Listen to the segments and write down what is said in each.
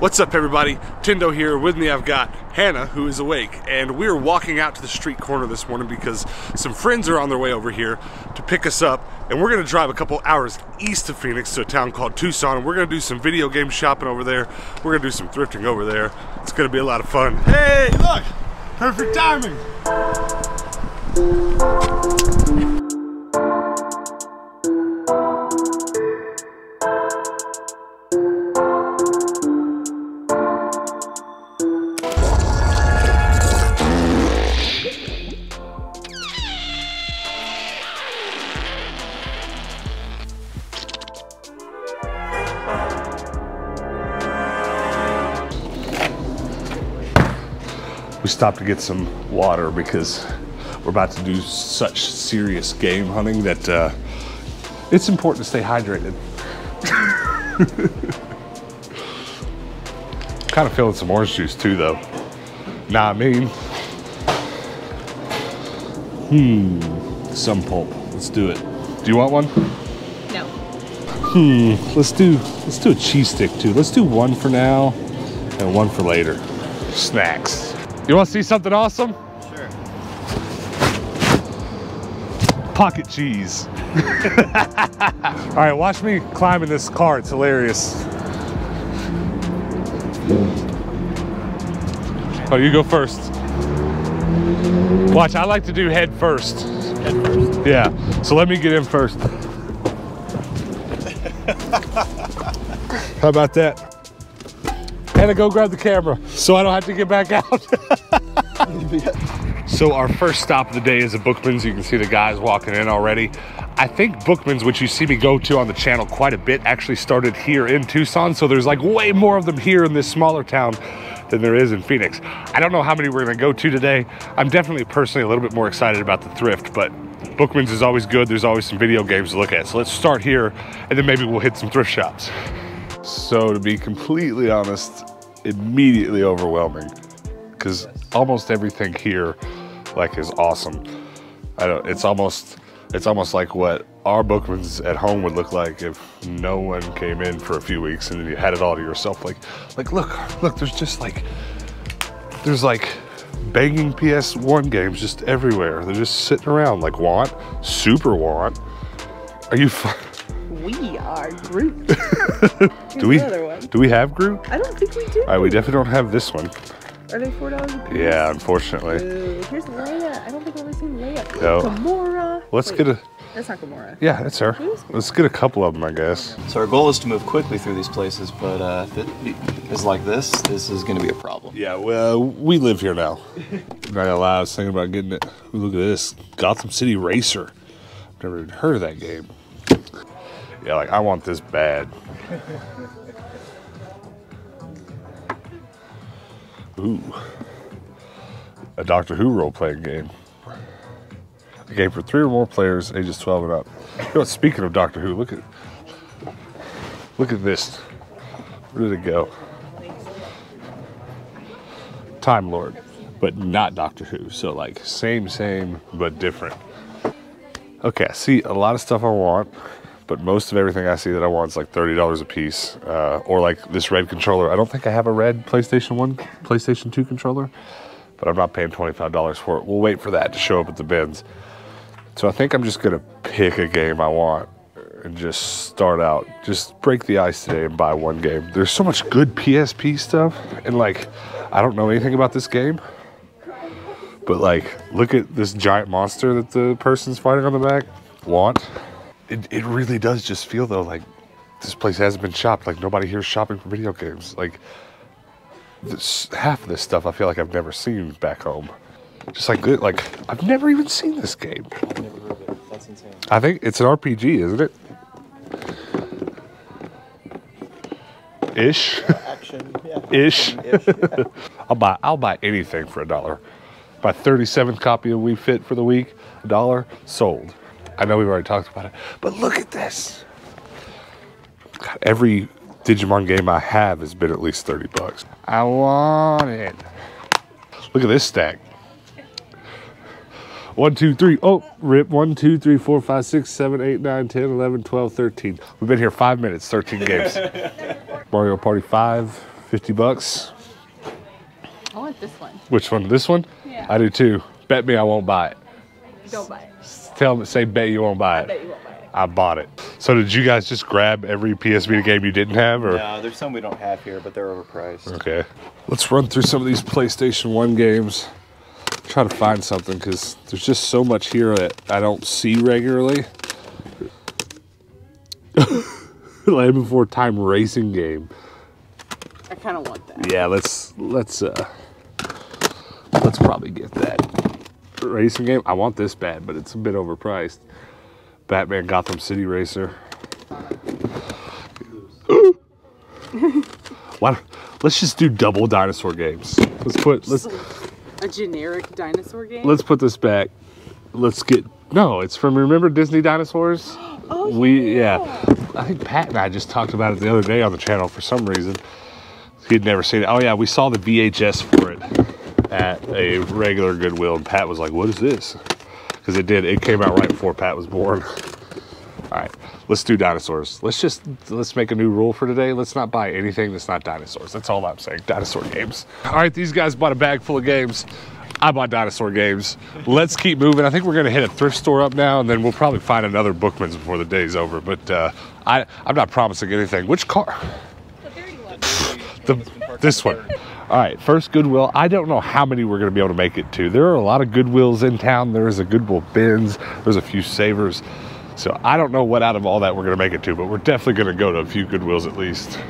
What's up everybody? Tendo here. With me I've got Hannah who is awake and we're walking out to the street corner this morning because some friends are on their way over here to pick us up and we're going to drive a couple hours east of Phoenix to a town called Tucson and we're going to do some video game shopping over there. We're going to do some thrifting over there. It's going to be a lot of fun. Hey, look! Perfect timing! Stopped to get some water because we're about to do such serious game hunting that uh, it's important to stay hydrated. kind of feeling some orange juice too, though. Nah, I mean, hmm, some pulp. Let's do it. Do you want one? No. Hmm, let's do let's do a cheese stick too. Let's do one for now and one for later. Snacks. You want to see something awesome? Sure. Pocket cheese. All right, watch me climb in this car. It's hilarious. Oh, you go first. Watch, I like to do head first. Head first. Yeah, so let me get in first. How about that? Hannah, go grab the camera so I don't have to get back out. so our first stop of the day is at Bookman's. You can see the guys walking in already. I think Bookman's, which you see me go to on the channel quite a bit, actually started here in Tucson. So there's like way more of them here in this smaller town than there is in Phoenix. I don't know how many we're gonna go to today. I'm definitely personally a little bit more excited about the thrift, but Bookman's is always good. There's always some video games to look at. So let's start here and then maybe we'll hit some thrift shops. So to be completely honest, immediately overwhelming because almost everything here like is awesome. I don't, it's almost, it's almost like what our Bookman's at home would look like if no one came in for a few weeks and you had it all to yourself. Like, like look, look, there's just like, there's like banging PS1 games just everywhere. They're just sitting around like want, super want. Are you? We are Groot. do we? one. Do we have Groot? I don't think we do. All right, we definitely don't have this one. Are they four dollars a? Yeah, unfortunately. Ooh, here's Leia. I don't think I've ever seen Leia. No. Gamora. Let's Wait, get a. That's not Gamora. Yeah, that's her. Let's get a couple of them, I guess. So our goal is to move quickly through these places, but uh, if it is like this, this is going to be a problem. Yeah, well, we live here now. Not gonna lie, I was thinking about getting it. Ooh, look at this, Gotham City Racer. I've never even heard of that game. Yeah, like I want this bad. Ooh, a Doctor Who role-playing game. A game for three or more players, ages 12 and up. You know, speaking of Doctor Who, look at look at this. Where did it go? Time Lord, but not Doctor Who. So like same, same, but different. Okay, I see a lot of stuff I want, but most of everything I see that I want is like thirty dollars a piece, uh, or like this red controller. I don't think I have a red PlayStation One, PlayStation Two controller, but I'm not paying twenty five dollars for it. We'll wait for that to show up at the bins. So I think I'm just gonna pick a game I want and just start out. Just break the ice today and buy one game. There's so much good PSP stuff, and like, I don't know anything about this game, but like, look at this giant monster that the person's fighting on the back. Want? It, it really does just feel though like this place hasn't been shopped. Like nobody here's shopping for video games. Like this, half of this stuff I feel like I've never seen back home. Just like good, like I've never even seen this game. I've never heard of it. That's insane. I think it's an RPG, isn't it? Ish. Action, yeah. Ish. Ish. I'll buy I'll buy anything for a dollar. My 37th copy of Wii Fit for the week, a dollar, sold. I know we've already talked about it, but look at this. God, every Digimon game I have has been at least 30 bucks. I want it. Look at this stack. One, two, three. Oh, rip. One, two, three, four, five, six, seven, eight, nine, 10, 11, 12, 13. We've been here five minutes, 13 games. Mario Party 5, 50 bucks. I want this one. Which one? This one? Yeah. I do too. Bet me I won't buy it. Don't buy it. Tell them, say bet you won't buy it. Bet you won't buy it. I bought it. So did you guys just grab every PS Vita game you didn't have, or? No, there's some we don't have here, but they're overpriced. Okay. Let's run through some of these PlayStation 1 games. Try to find something because there's just so much here that I don't see regularly. Land Before Time racing game. I kind of want that. Yeah, let's let's uh let's probably get that racing game. I want this bad, but it's a bit overpriced. Batman Gotham City Racer. Why, let's just do double dinosaur games. Let's put let's A generic dinosaur game? let's put this back. Let's get no. It's from remember Disney dinosaurs. oh, We yeah. I think Pat and I just talked about it the other day on the channel for some reason. He'd never seen it. Oh yeah, we saw the VHS for it at a regular Goodwill, and Pat was like, "What is this?" Because it did. It came out right before Pat was born. All right, let's do dinosaurs. Let's just let's make a new rule for today. Let's not buy anything that's not dinosaurs. That's all I'm saying. Dinosaur games. All right, these guys bought a bag full of games. I bought dinosaur games. Let's keep moving. I think we're gonna hit a thrift store up now, and then we'll probably find another Bookman's before the day's over. But uh, I I'm not promising anything. Which car? The, this one. All right, first Goodwill. I don't know how many we're going to be able to make it to. There are a lot of Goodwills in town. There is a Goodwill Bins. There's a few Savers. So I don't know what out of all that we're going to make it to, but we're definitely going to go to a few Goodwills at least.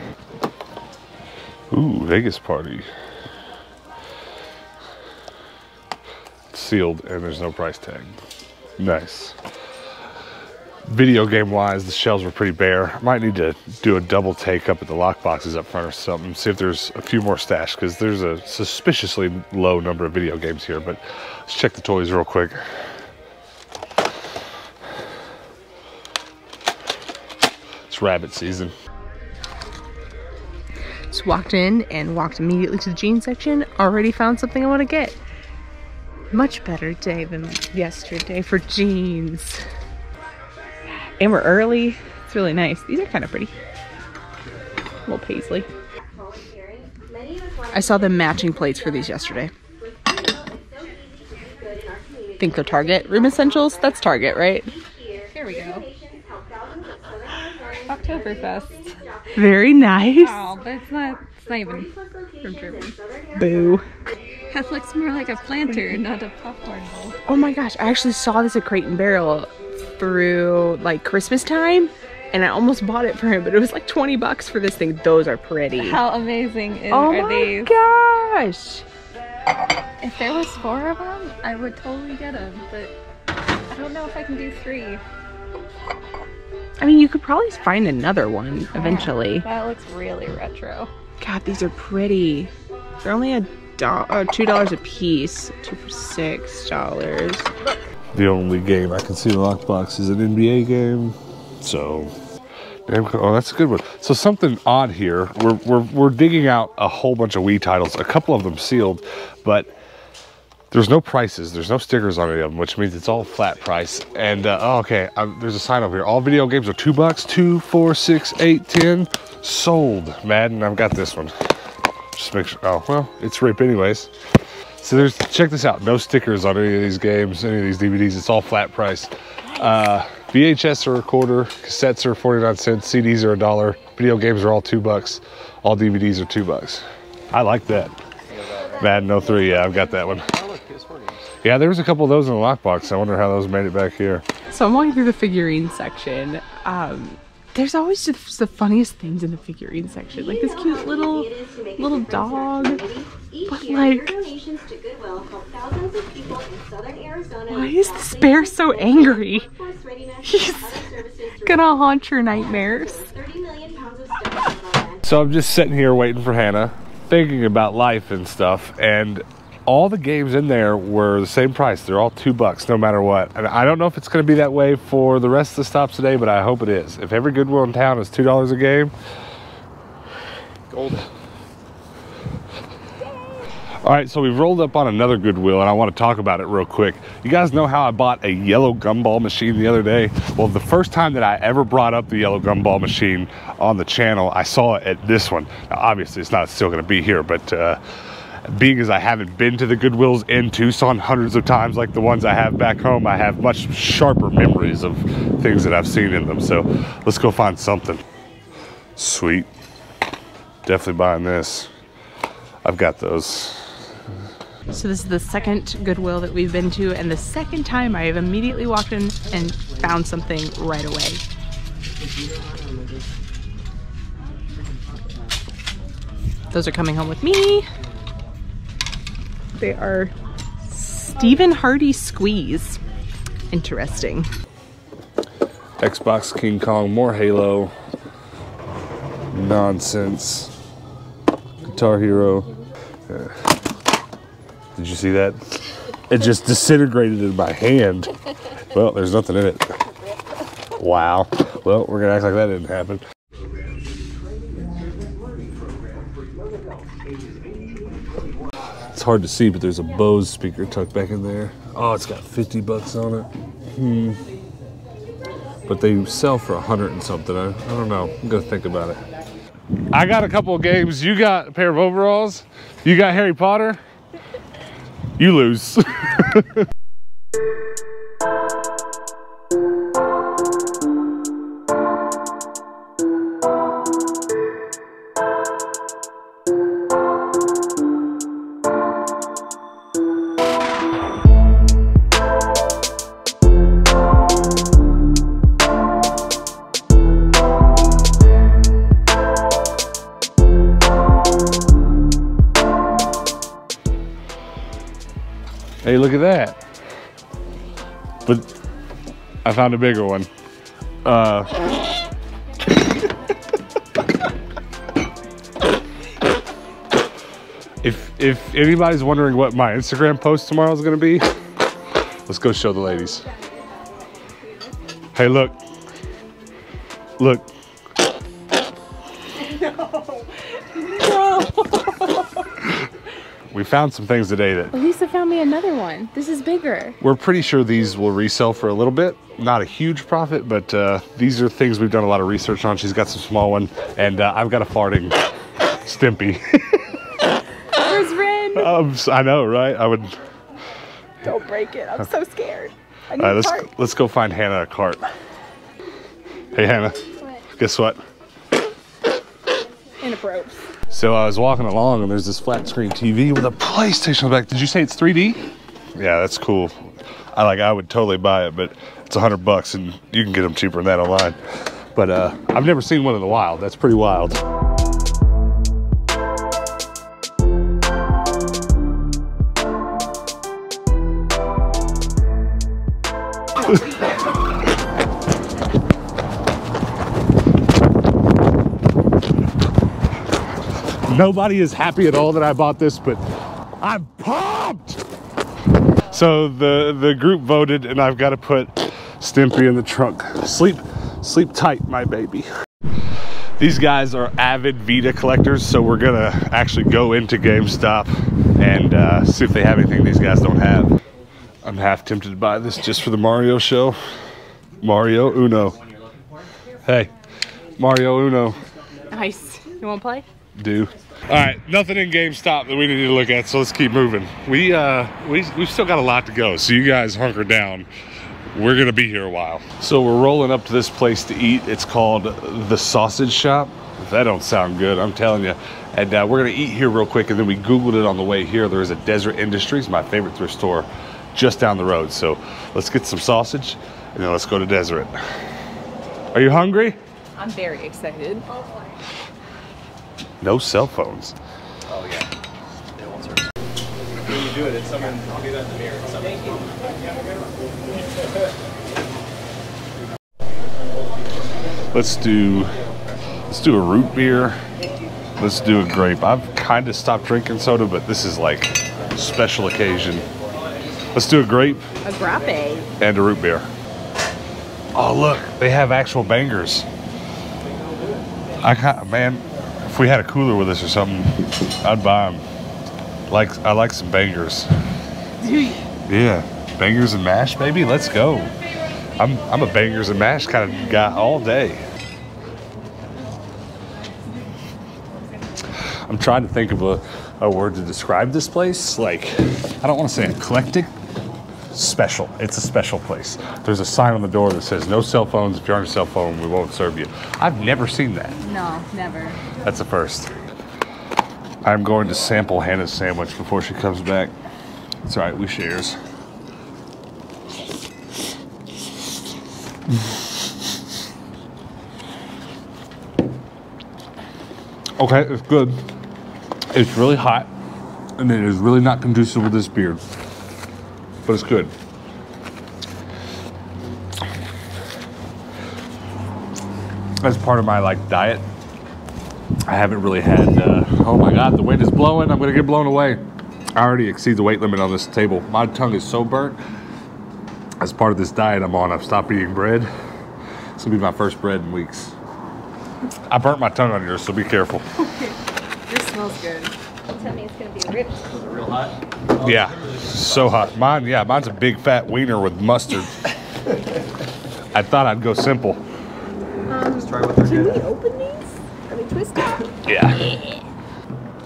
Ooh, Vegas party. Sealed and there's no price tag. Nice. Video game wise, the shelves were pretty bare. I might need to do a double take up at the lock boxes up front or something, see if there's a few more stash because there's a suspiciously low number of video games here. But let's check the toys real quick. It's rabbit season. Just walked in and walked immediately to the jeans section. Already found something I want to get. Much better day than yesterday for jeans. And we're early. It's really nice. These are kind of pretty. little paisley. I saw the matching plates for these yesterday. Think they're Target. Room Essentials? That's Target, right? Here we go. Oktoberfest. Very nice. Oh, but it's not. It's not even from Germany. Boo. That looks more like a planter, not a popcorn bowl. Oh my gosh, I actually saw this at Crate and Barrel through like Christmas time and I almost bought it for him, but it was like 20 bucks for this thing. Those are pretty. How amazing is, oh are my gosh. If there was four of them, I would totally get them, but I don't know if I can do three. I mean, you could probably find another one eventually. That looks really retro. God, these are pretty. They're only a do- oh, two dollars a piece. Two for six dollars. The only game I can see in the lockbox is an NBA game. So, oh, that's a good one. So something odd here. We're, we're, we're digging out a whole bunch of Wii titles, a couple of them sealed, but there's no prices. There's no stickers on any of them, which means it's all flat price. And, uh, oh, okay, um, there's a sign over here. All video games are two bucks, two, four, six, eight, ten. Sold. Madden, I've got this one. Just make sure. Oh, well, it's RIP anyways. So there's check this out. No stickers on any of these games, any of these DVDs. It's all flat price. Uh, VHS are a quarter, cassettes are 49 cents, CDs are a dollar, video games are all two bucks, all DVDs are two bucks. I like that. Madden 03, yeah, I've got that one. Look, PS4 games. Yeah, there was a couple of those in the lockbox. I wonder how those made it back here. So I'm walking through the figurine section. Um, there's always just the funniest things in the figurine section, like this cute little little dog. But like, why is this bear so angry? He's gonna haunt your nightmares. So I'm just sitting here waiting for Hannah, thinking about life and stuff, and all the games in there were the same price. They're all two bucks, no matter what. And I don't know if it's going to be that way for the rest of the stops today, but I hope it is. If every Goodwill in town is two dollars a game, Gold. All right, so we've rolled up on another Goodwill, and I want to talk about it real quick. You guys know how I bought a yellow gumball machine the other day? Well, the first time that I ever brought up the yellow gumball machine on the channel, I saw it at this one. Now, obviously, it's not still going to be here, but uh, being as I haven't been to the Goodwills in Tucson hundreds of times like the ones I have back home, I have much sharper memories of things that I've seen in them. So let's go find something. Sweet. Definitely buying this. I've got those. So this is the second Goodwill that we've been to, and the second time I have immediately walked in and found something right away. Those are coming home with me. They are Stephen Hardy Squeeze. Interesting. Xbox King Kong, more Halo. Nonsense. Guitar Hero. Did you see that? It just disintegrated in my hand. Well, there's nothing in it. Wow. Well, we're gonna act like that didn't happen. It's hard to see, but there's a Bose speaker tucked back in there. Oh, it's got 50 bucks on it. Hmm. But they sell for a hundred and something. I, I don't know. I'm gonna think about it. I got a couple of games. You got a pair of overalls. You got Harry Potter. You lose. I found a bigger one. Uh, if if anybody's wondering what my Instagram post tomorrow is going to be, let's go show the ladies. Hey, look. Look. We found some things today that Lisa found me another one. This is bigger. we're pretty sure these will resell for a little bit. Not a huge profit, but uh, these are things we've done a lot of research on. She's got some small one, and uh, I've got a farting Stimpy. Where's Ren? um, I know, right? I would. Don't break it. I'm so scared. I need All right, let's cart. let's go find Hannah a cart. Hey, Hannah. Guess what? And a ropes. So I was walking along, and there's this flat screen TV with a PlayStation on the back. Did you say it's 3D? Yeah, that's cool. I like. I would totally buy it, but it's a hundred bucks, and you can get them cheaper than that online. But uh, I've never seen one in the wild. That's pretty wild. Nobody is happy at all that I bought this, but I'm pumped. So the the group voted, and I've got to put Stimpy in the trunk. Sleep, sleep tight, my baby. These guys are avid Vita collectors, so we're gonna actually go into GameStop and uh, see if they have anything these guys don't have. I'm half tempted to buy this just for the Mario show. Mario Uno. Hey, Mario Uno Nice. You want to play? do. All right, nothing in GameStop that we need to look at, so let's keep moving. We uh we we've still got a lot to go, so you guys hunker down. We're gonna be here a while. So we're rolling up to this place to eat. It's called the Sausage Shop. That don't sound good, I'm telling you. And uh, we're gonna eat here real quick, and then we Googled it on the way here. There is a Deseret Industries, my favorite thrift store, just down the road. So let's get some sausage, and then let's go to Deseret. Are you hungry? I'm very excited. No cell phones. Oh yeah. Yeah, one service. When you do it, it's someone I'll do that in the mirror. Let's do let's do a root beer. Let's do a grape. I've kind of stopped drinking soda, but this is like special occasion. Let's do a grape A grappe. and a root beer. Oh look, they have actual bangers. I kind man, if we had a cooler with us or something, I'd buy them. Like I like some bangers. Yeah, bangers and mash, baby. Let's go. I'm I'm a bangers and mash kind of guy all day. I'm trying to think of a, a word to describe this place. Like, I don't want to say eclectic, special. It's a special place. There's a sign on the door that says no cell phones. If you're on a cell phone, we won't serve you. I've never seen that. No, never. That's a first. I'm going to sample Hannah's sandwich before she comes back. It's all right, we shares. Okay, it's good. It's really hot, and it is really not conducive with this beard, but it's good. As part of my like diet, I haven't really had. Uh, oh my God, the wind is blowing. I'm gonna get blown away. I already exceed the weight limit on this table. My tongue is so burnt. As part of this diet I'm on, I've stopped eating bread. This will be my first bread in weeks. I burnt my tongue on yours, so be careful. This smells good. Tell me it's gonna be ripped. Is it real hot? Yeah, so hot. Mine, yeah, mine's a big fat wiener with mustard. I thought I'd go simple. Um, Just try what they're Can good we open these? Are they twisted? Yeah.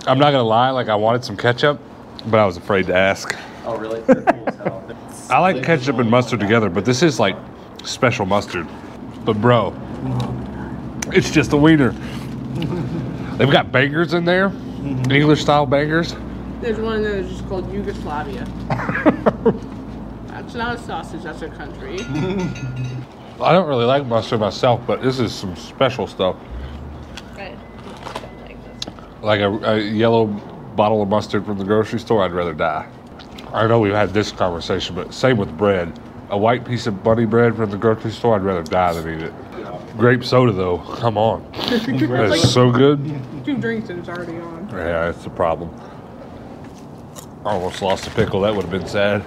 I'm not gonna lie, like I wanted some ketchup, but I was afraid to ask. Oh, really? They're cool as hell. I like ketchup and mustard together, but this is like special mustard. But bro, it's just a wiener. They've got bangers in there, mm-hmm. English style bangers. There's one that is just called Yugoslavia. that's not a sausage, that's a country. I don't really like mustard myself, but this is some special stuff. Good. Don't like this. Like a, a yellow bottle of mustard from the grocery store, I'd rather die. I know we've had this conversation, but same with bread. A white piece of bunny bread from the grocery store, I'd rather die than eat it. Grape soda, though, come on. That's so good. Two drinks and it's already on. Yeah, it's a problem. I almost lost a pickle. That would have been sad.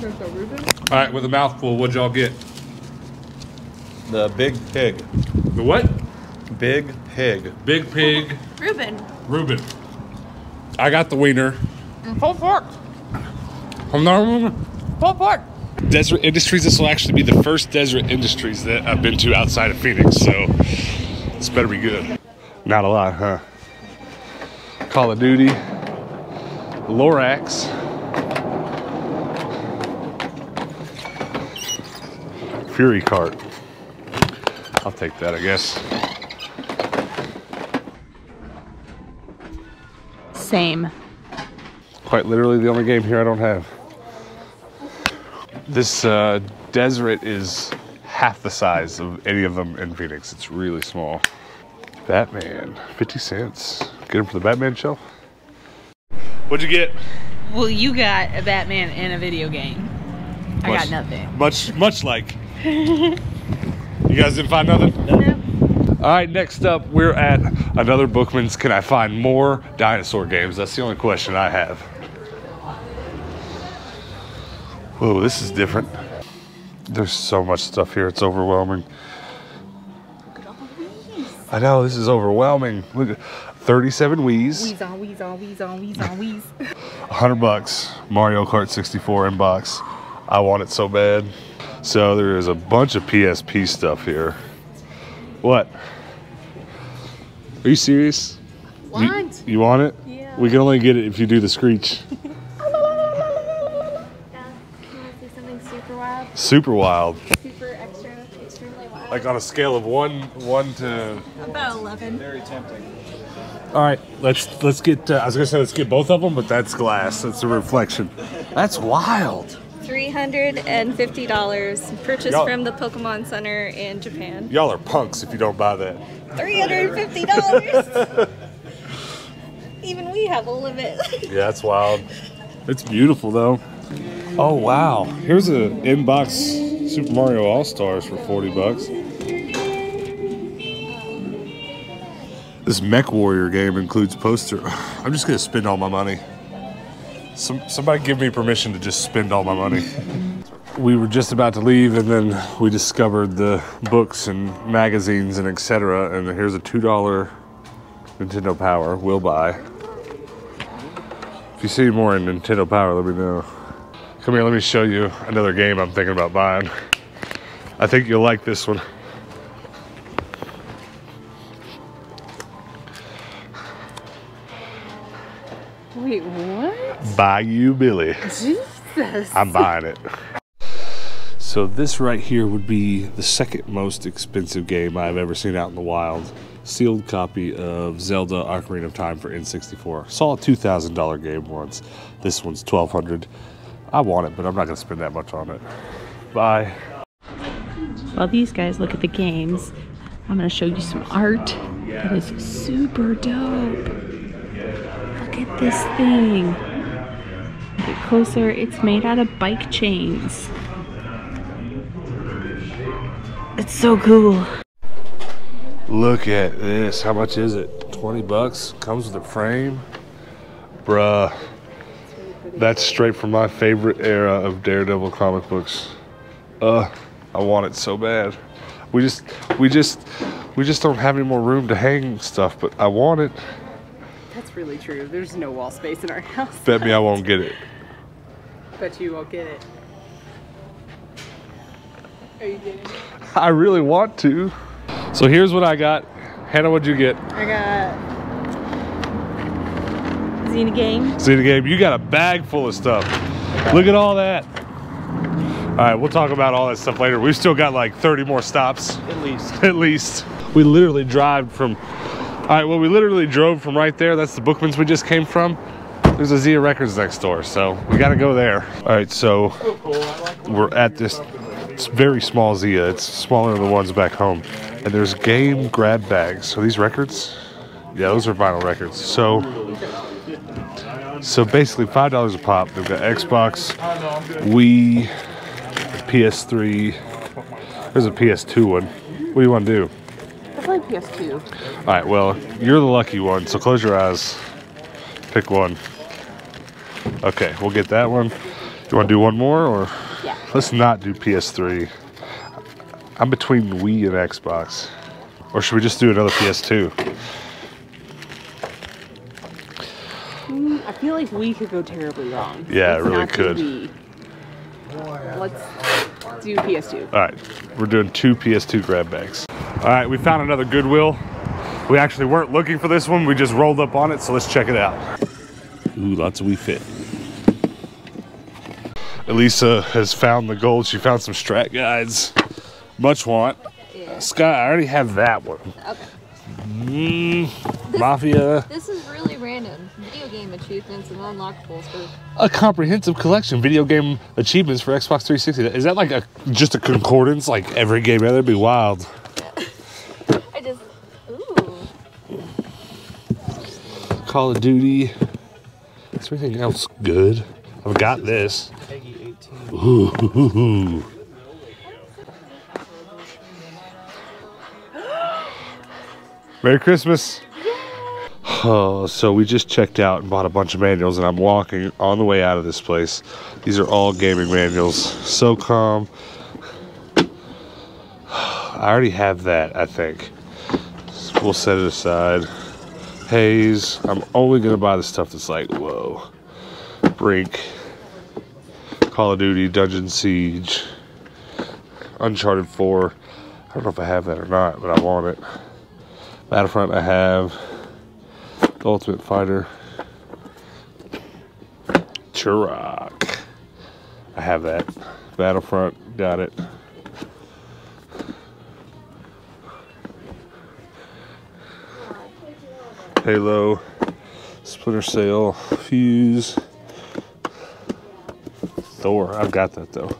There's a Reuben. All right, with a mouthful, what'd y'all get? The big pig. The what? Big pig. Big pig. Reuben. Reuben. I got the wiener. Pulled pork. I'm not. Pulled pork. Deseret Industries. This will actually be the first Deseret Industries that I've been to outside of Phoenix, so this better be good. Not a lot, huh? Call of Duty, Lorax, Fury Cart. I'll take that, I guess. Same. Quite literally the only game here I don't have. This uh, Deseret is half the size of any of them in Phoenix. It's really small. Batman, 50 cents. Get him for the Batman shelf. What'd you get? Well, you got a Batman and a video game. I got nothing. Much, much like. you guys didn't find nothing? All right, next up, we're at another Bookman's. Can I find more dinosaur games? That's the only question I have. Whoa, this is different. There's so much stuff here, it's overwhelming. I know, this is overwhelming. Look at 37 Wii's, Wheeze on, wheeze on, wheeze on, wheeze on, wheeze. 100 bucks. Mario Kart 64 in box. I want it so bad. So there is a bunch of PSP stuff here. What? Are you serious? You, you want it? Yeah. We can only get it if you do the screech. super wild? Super wild. Super extra, extremely wild. Like on a scale of one, one to. about 11. Very tempting. All right, let's let's get. Uh, I was gonna say let's get both of them, but that's glass. That's a reflection. That's wild. $350 purchased Y'all- from the Pokemon Center in Japan. Y'all are punks if you don't buy that. $350! Even we have a limit. Yeah, that's wild. It's beautiful though. Oh wow! Here's a inbox Super Mario All Stars for forty bucks. This Mech Warrior game includes poster. I'm just gonna spend all my money. Some somebody give me permission to just spend all my money. we were just about to leave, and then we discovered the books and magazines and etc. And here's a two dollar Nintendo Power. We'll buy. If you see more in Nintendo Power, let me know. Come here, let me show you another game I'm thinking about buying. I think you'll like this one. Wait, what? Bayou Billy. Jesus. I'm buying it. So this right here would be the second most expensive game I've ever seen out in the wild. Sealed copy of Zelda Ocarina of Time for N64. Saw a $2,000 game once. This one's 1200 I want it, but I'm not going to spend that much on it. Bye. While these guys look at the games, I'm gonna show you some art that is super dope. Look at this thing. Get closer. It's made out of bike chains. It's so cool. Look at this. How much is it? 20 bucks? Comes with a frame? Bruh. That's straight from my favorite era of Daredevil comic books. Uh, I want it so bad. We just, we just, we just don't have any more room to hang stuff, but I want it. That's really true. There's no wall space in our house. Bet me I won't get it. Bet you won't get it. Are you kidding? I really want to. So here's what I got. Hannah, what'd you get? I got Xena game. See the game? You got a bag full of stuff. Look at all that. All right, we'll talk about all that stuff later. We've still got like 30 more stops. At least. At least. We literally drive from, all right, well, we literally drove from right there. That's the Bookman's we just came from. There's a Zia Records next door, so we got to go there. All right, so we're at this it's very small Zia. It's smaller than the ones back home. And there's game grab bags. So these records, yeah, those are vinyl records. So so basically five dollars a pop. They've got Xbox, Wii, PS3. There's a PS2 one. What do you want to do? I play PS2. All right. Well, you're the lucky one. So close your eyes. Pick one. Okay, we'll get that one. Do you want to do one more, or Yeah. let's not do PS3. I'm between Wii and Xbox. Or should we just do another PS2? Feel like we could go terribly wrong. Yeah, it really could. Let's do PS2. All right, we're doing two PS2 grab bags. All right, we found another Goodwill. We actually weren't looking for this one. We just rolled up on it, so let's check it out. Ooh, lots of Wii Fit. Elisa has found the gold. She found some strat guides. Much want. Scott, I already have that one. Okay. Mm, Mafia, This is really random. Video game achievements and unlockables for a comprehensive collection. Video game achievements for Xbox 360. Is that like a just a concordance? Like every game? That'd be wild. I just ooh. Call of Duty. Is there anything else good? I've got this. PEGI 18. Ooh. Merry Christmas. Oh, so we just checked out and bought a bunch of manuals, and I'm walking on the way out of this place. These are all gaming manuals. So calm. I already have that, I think. We'll set it aside. Haze. I'm only gonna buy the stuff that's like, whoa. Brink. Call of Duty, Dungeon Siege, Uncharted 4. I don't know if I have that or not, but I want it. Battlefront, I have. The Ultimate Fighter. Turok. I have that. Battlefront, got it. Halo, Splinter Cell, Fuse. Thor, I've got that though.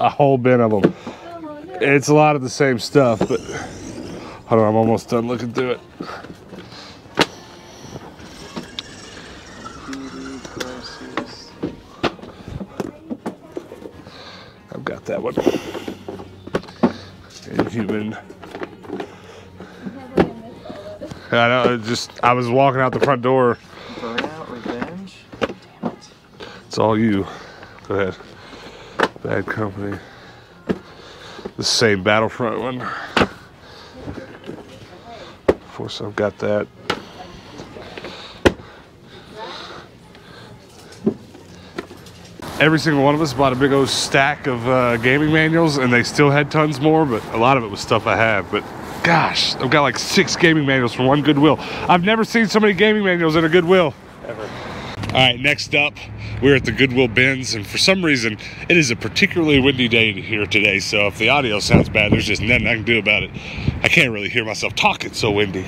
A whole bin of them. It's a lot of the same stuff, but hold on, I'm almost done looking through it. I've got that one. Inhuman. I know, it just I was walking out the front door. Burnout Revenge. Damn it. It's all you. Go ahead. Bad company. the same Battlefront one. Of course, I've got that. Every single one of us bought a big old stack of uh, gaming manuals, and they still had tons more, but a lot of it was stuff I have. But gosh, I've got like six gaming manuals from one Goodwill. I've never seen so many gaming manuals in a Goodwill. All right, next up, we're at the Goodwill bins, and for some reason, it is a particularly windy day here today. So if the audio sounds bad, there's just nothing I can do about it. I can't really hear myself talking, so windy.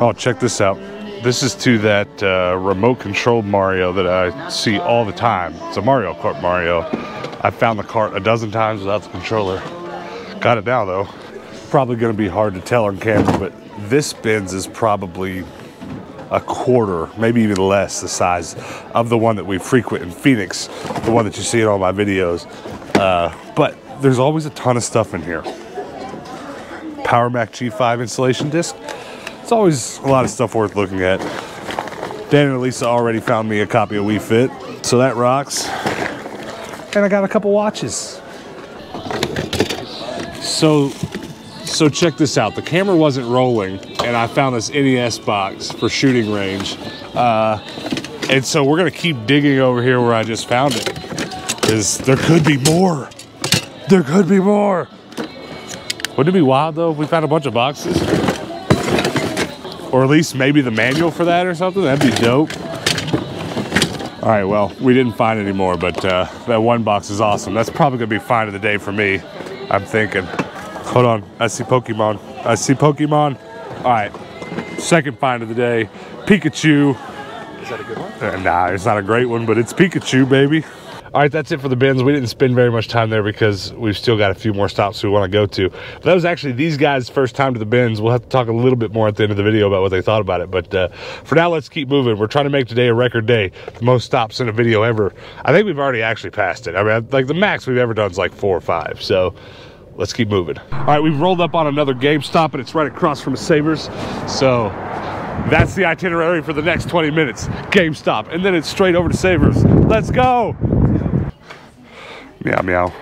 Oh, check this out. This is to that uh, remote controlled Mario that I see all the time. It's a Mario Kart Mario. I found the cart a dozen times without the controller. Got it now though. Probably to be hard to tell on camera, but this bins is probably a quarter, maybe even less, the size of the one that we frequent in Phoenix, the one that you see in all my videos. Uh, but there's always a ton of stuff in here. Power Mac G5 installation disc. It's always a lot of stuff worth looking at. Dan and Lisa already found me a copy of Wii Fit, so that rocks. And I got a couple watches. So so check this out. The camera wasn't rolling, and I found this NES box for shooting range. Uh, and so we're gonna keep digging over here where I just found it, because there could be more. There could be more. Wouldn't it be wild though if we found a bunch of boxes? Or at least maybe the manual for that or something? That'd be dope. All right, well, we didn't find any more, but uh, that one box is awesome. That's probably gonna be find of the day for me, I'm thinking. Hold on, I see Pokemon. I see Pokemon. All right, second find of the day, Pikachu. Is that a good one? Uh, nah, it's not a great one, but it's Pikachu, baby. All right, that's it for the bins. We didn't spend very much time there because we've still got a few more stops we want to go to. But that was actually these guys' first time to the bins. We'll have to talk a little bit more at the end of the video about what they thought about it. But uh, for now, let's keep moving. We're trying to make today a record day, the most stops in a video ever. I think we've already actually passed it. I mean, like the max we've ever done is like four or five. So let's keep moving. All right, we've rolled up on another GameStop and it's right across from Savers. So that's the itinerary for the next 20 minutes. GameStop, and then it's straight over to Savers. Let's go. Meow, meow.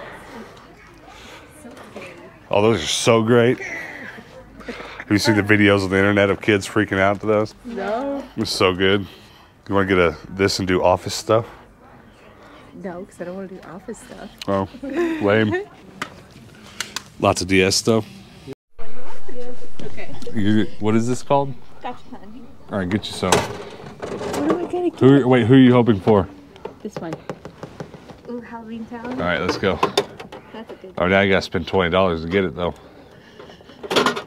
Oh, those are so great. Have you seen the videos on the internet of kids freaking out to those? No. It's so good. You want to get a this and do office stuff? No, because I don't want to do office stuff. Oh, lame. Lots of DS stuff. Okay. You, what is this called? Gotcha, honey. All right, get you some. What am I gonna get? Who? Wait, who are you hoping for? This one. Ooh, Halloween Town. All right, let's go. That's a good Oh, now you gotta spend twenty dollars to get it though.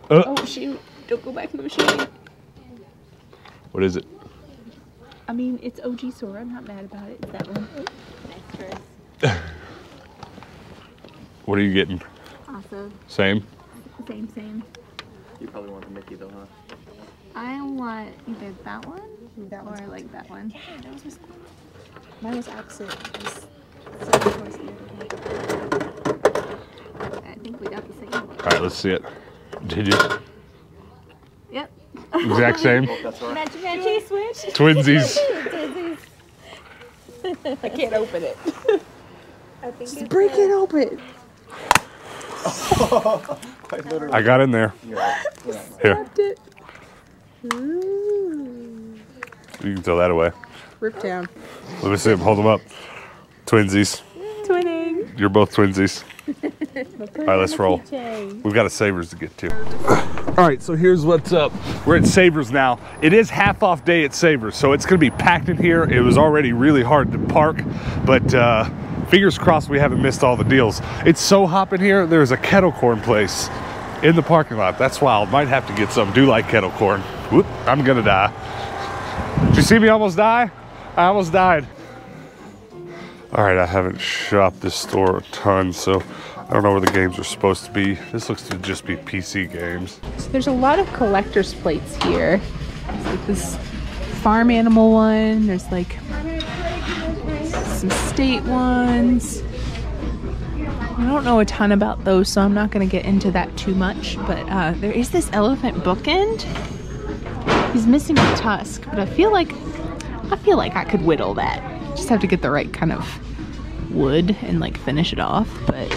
Uh. Oh shoot! Don't go back in the machine. What is it? I mean, it's OG Sora. I'm not mad about it. It's that one. Nice dress. What are you getting? Awesome. Same. Same, same. You probably want the Mickey though, huh? I want either that one That or one's like that one. Yeah, that was mine was opposite. Was second towards the other one. I think we got the same one. All right, let's see it. Did you? Yep. Exact same. That's all right. Matchy matchy switch. Twinsies. I can't open it. I think it's Break the- it open. Quite literally. I got in there. Yeah. Here, it. You can throw that away. Rip down. Let me see them. Hold them up. Twinsies. Twinning. You're both twinsies. All right, let's roll. We've got a Savers to get to. All right, so here's what's up. We're at Savers now. It is half off day at Savers, so it's gonna be packed in here. It was already really hard to park, but uh, fingers crossed we haven't missed all the deals. It's so hot in here, there's a kettle corn place in the parking lot. That's wild. Might have to get some. Do like kettle corn. Whoop, I'm gonna die. Did you see me almost die? I almost died. All right, I haven't shopped this store a ton, so I don't know where the games are supposed to be. This looks to just be PC games. So there's a lot of collector's plates here. Like this farm animal one. There's like some state ones. I don't know a ton about those, so I'm not going to get into that too much. But uh, there is this elephant bookend. He's missing a tusk, but I feel like I feel like I could whittle that. Just have to get the right kind of wood and like finish it off. But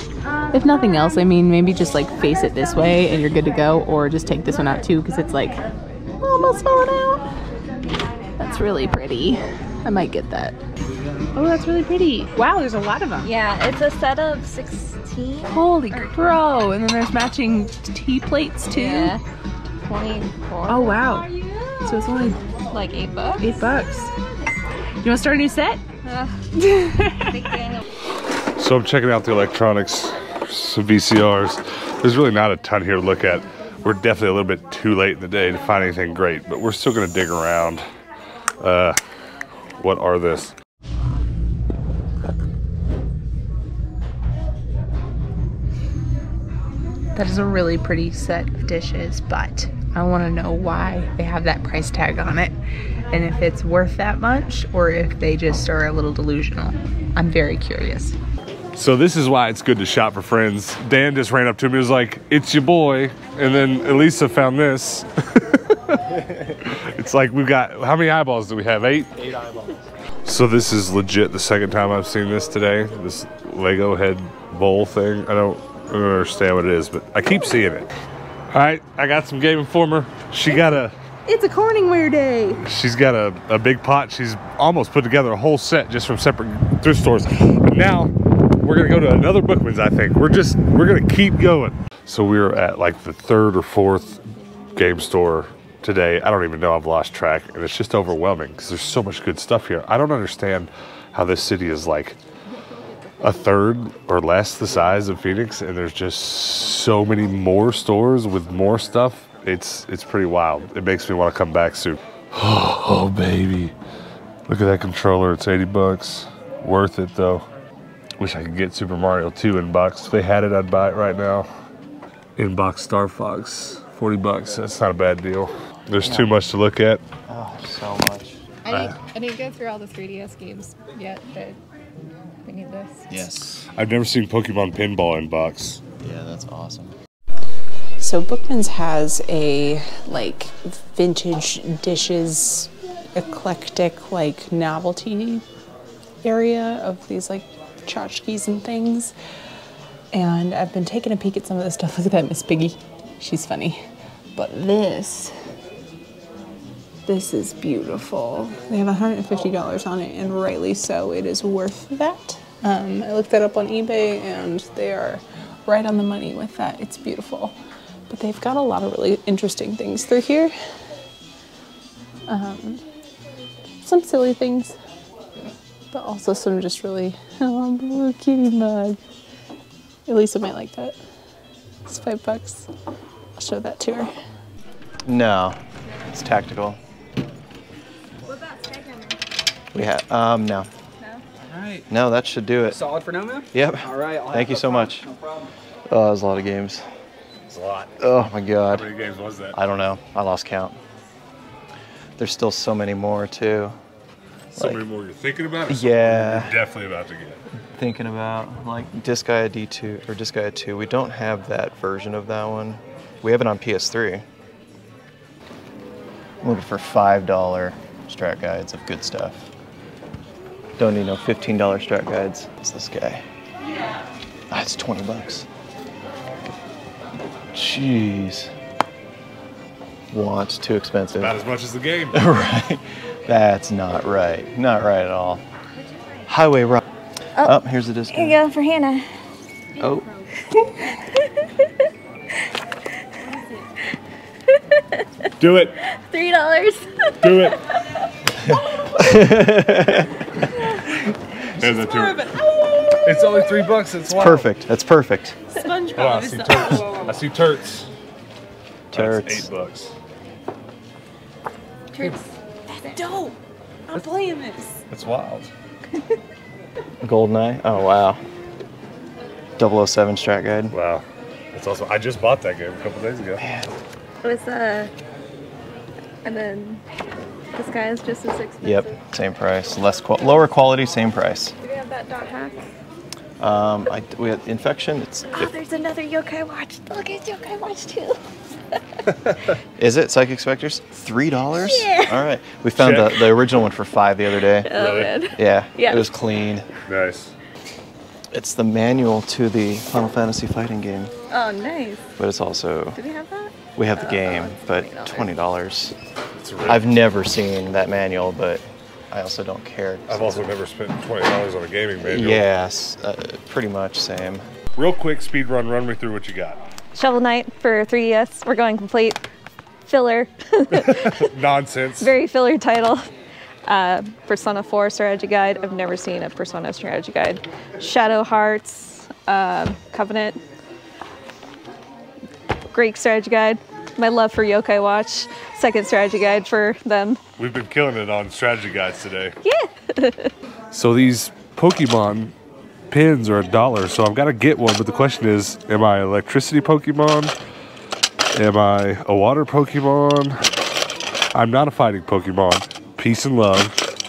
if nothing else, I mean, maybe just like face it this way and you're good to go, or just take this one out too because it's like almost falling out. That's really pretty. I might get that. Oh, that's really pretty. Wow, there's a lot of them. Yeah, it's a set of 16. Holy crow! And then there's matching tea plates too. Yeah. 24. Oh wow. So it's only Like 8 bucks. eight bucks. You want to start a new set? Ugh. So I'm checking out the electronics, some VCRs. There's really not a ton here to look at. We're definitely a little bit too late in the day to find anything great, but we're still gonna dig around. Uh, what are this? That is a really pretty set of dishes, but I want to know why they have that price tag on it and if it's worth that much or if they just are a little delusional. I'm very curious. So this is why it's good to shop for friends. Dan just ran up to me and was like, "It's your boy," and then Elisa found this. it's like we've got how many eyeballs do we have? Eight. Eight eyeballs. So this is legit the second time I've seen this today. This Lego head bowl thing. I don't, I don't understand what it is, but I keep seeing it. All right, I got some Game Informer. She got a, It's a Corningware day. she's got a, a big pot. She's almost put together a whole set just from separate thrift stores. And now we're gonna go to another Bookman's. I think we're just we're gonna keep going. So we are at like the third or fourth game store today. I don't even know. I've lost track, and it's just overwhelming because there's so much good stuff here. I don't understand how this city is like a third or less the size of Phoenix, and there's just so many more stores with more stuff. It's it's pretty wild. It makes me want to come back soon. Oh, baby, look at that controller. It's 80 bucks. Worth it though. Wish I could get Super Mario 2 in box. If they had it, I'd buy it right now. In box Star Fox, 40 bucks. That's not a bad deal. There's too much to look at. Oh, so much. I didn't, ah. I didn't go through all the 3DS games yet, but we need this. Yes. I've never seen Pokemon Pinball in box. Yeah, that's awesome. So Bookman's has a like vintage dishes, eclectic like novelty area of these like tchotchkes and things. And I've been taking a peek at some of the stuff. Look at that Miss Piggy. She's funny. But this, this is beautiful. They have $150 on it, and rightly so. It is worth that. Um, I looked that up on eBay, and they are right on the money with that. It's beautiful. But they've got a lot of really interesting things through here. Um, some silly things, but also some just really oh, little kitty mug. Elisa might like that. It's five bucks. I'll show that to her. No, it's tactical. What about Skyhammer? We have um no. All right. No, that should do it. Solid for Noma? Yep. All right. I'll Thank you no so problem, much. No problem. Oh, that was a lot of games. It's a lot. Oh my God. How many games was that? I don't know. I lost count. There's still so many more too. So like- many more you're thinking about? Or Yeah. You're definitely about to get. Thinking about like Disgaea D2 or Disc Disgaea 2. We don't have that version of that one. We have it on PS3. I'm looking for five dollar strat guides of good stuff. Don't need no fifteen dollar strat guides. It's this guy. It's twenty bucks. Jeez. Want too expensive. About as much as the game. right. That's not right. Not right at all. Highway Rock. Oh. oh, here's the discount. Here you go for Hannah. Oh. Do it. Three dollars. Do it. There's a two. It's only three bucks. It's wild. Perfect. That's perfect. Hold on, I see turts. I see turts. That's Turrets. eight bucks. Dope. I'm playing this. That's wild. Goldeneye. Oh wow. 007 strat guide. Wow. That's awesome. I just bought that game a couple days ago. It was uh, and then this guy is just as expensive. Yep. Same price. Less qual- lower quality, same price. Do we have that dot hack? Um, I, we had infection. It's Oh, there's another yokai watch. Look at yokai watch too. is it Psychic Specters? Three dollars. Yeah. All right. We found the, the original one for five the other day. Oh Really? Yeah. Yeah. It was clean. Nice. It's the manual to the Final Fantasy fighting game, Oh, nice. but it's also Do we have that? We have the Uh, game, but $20. twenty dollars. It's a rip. I've never seen that manual, but I also don't care. I've also never spent twenty dollars on a gaming manual. Yes, uh, pretty much same. Real quick speed run. Run me through what you got. Shovel Knight for 3DS. We're going complete. Filler. Nonsense. Very filler title. Uh, Persona 4 strategy guide. I've never seen a Persona strategy guide. Shadow Hearts, um, Covenant, Greek strategy guide. My love for Yokai Watch, second strategy guide for them. We've been killing it on strategy guides today. Yeah. So these Pokemon pins are a dollar, so I've got to get one. But the question is, am I electricity Pokemon? Am I a water Pokemon? I'm not a fighting Pokemon. Peace and love.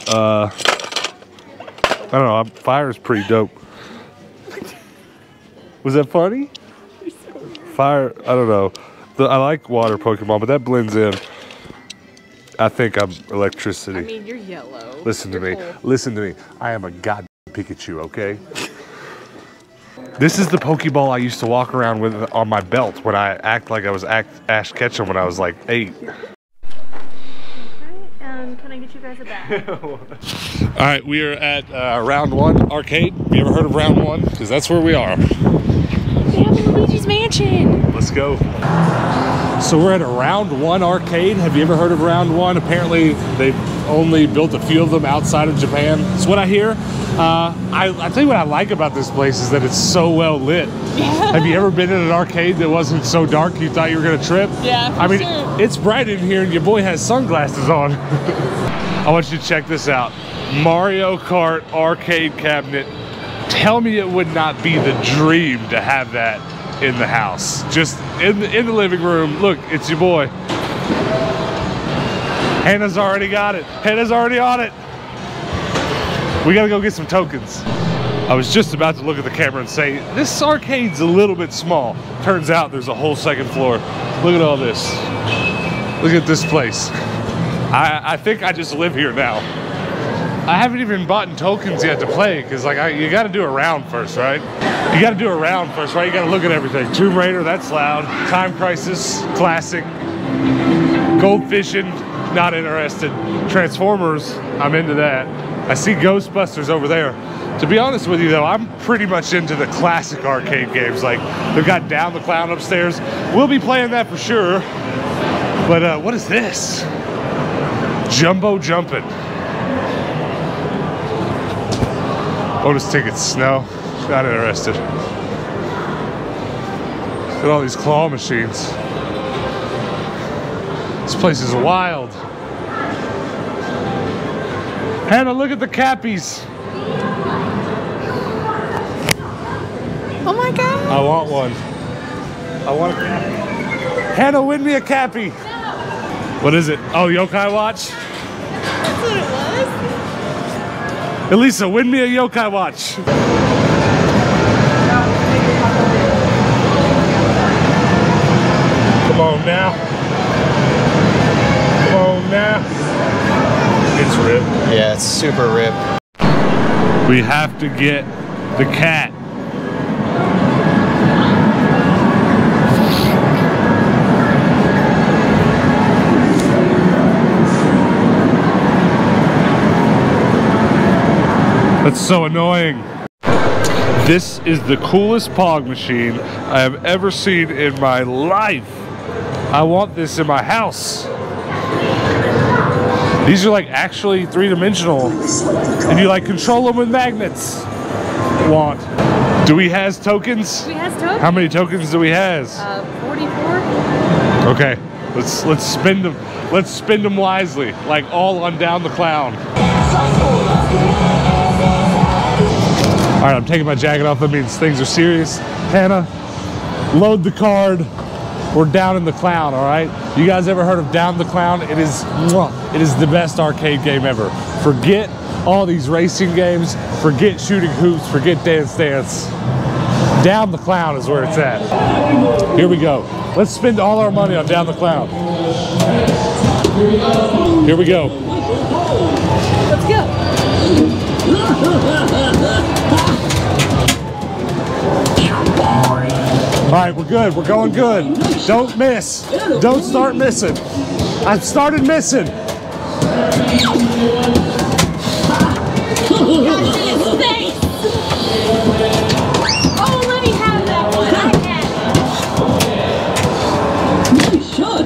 Uh, I don't know. Fire is pretty dope. Was that funny? Fire. I don't know. The, I like water Pokemon, but that blends in. I think I'm electricity. I mean, you're yellow. Listen to You're me. cold. Listen to me. I am a god Pikachu, okay? This is the Pokeball I used to walk around with on my belt when I act like I was act Ash Ketchum when I was like eight. And can I get you guys a bag? All right, we are at uh, Round One Arcade. Have you ever heard of Round One? Because that's where we are. Luigi's Mansion. Let's go. So we're at a Round One arcade. Have you ever heard of Round One? Apparently, they've only built a few of them outside of Japan. It's what I hear. Uh, I, I tell you what I like about this place is that it's so well lit. Yeah. Have you ever been in an arcade that wasn't so dark you thought you were gonna trip? Yeah, for I mean, sure. it's bright in here, and your boy has sunglasses on. I want you to check this out. Mario Kart arcade cabinet. Tell me it would not be the dream to have that in the house. Just in the, in the living room. Look, it's your boy. Hannah's already got it. Hannah's already on it. We gotta go get some tokens. I was just about to look at the camera and say, this arcade's a little bit small. Turns out there's a whole second floor. Look at all this. Look at this place. I, I think I just live here now. I haven't even bought tokens yet to play because like I, you got to do a round first, right? You got to do a round first, right? You got to look at everything. Tomb Raider, that's loud. Time Crisis, classic. Goldfishing, not interested. Transformers, I'm into that. I see Ghostbusters over there. To be honest with you though, I'm pretty much into the classic arcade games. Like they've got Down the Clown upstairs. We'll be playing that for sure. But uh, what is this? Jumbo jumping. Bonus tickets, no, Not interested. Look at all these claw machines. This place is wild. Hannah, look at the cappies. Oh my god. I want one. I want a cappy. Hannah, win me a cappy. What is it? Oh, Yokai Watch? Elisa, win me a Yokai Watch. Come on now. Come on now. It's ripped. Yeah, it's super rip. We have to get the cat. That's so annoying. This is the coolest Pog machine I have ever seen in my life. I want this in my house. These are like actually three dimensional, and you like control them with magnets. Want? Do we has tokens? We has tokens. How many tokens do we has? Uh, 44. Okay, let's let's spend them. Let's spend them wisely, like all on down the clown. All right, I'm taking my jacket off. That means things are serious. Hannah, load the card. We're down in the clown. All right. You guys ever heard of Down the Clown? It is, it is the best arcade game ever. Forget all these racing games. Forget shooting hoops. Forget dance dance. Down the Clown is where it's at. Here we go. Let's spend all our money on Down the Clown. Here we go. Let's go. All right, we're good. We're going good. Don't miss. Don't start missing. I've started missing. Oh, let me have that one. I had it. Oh,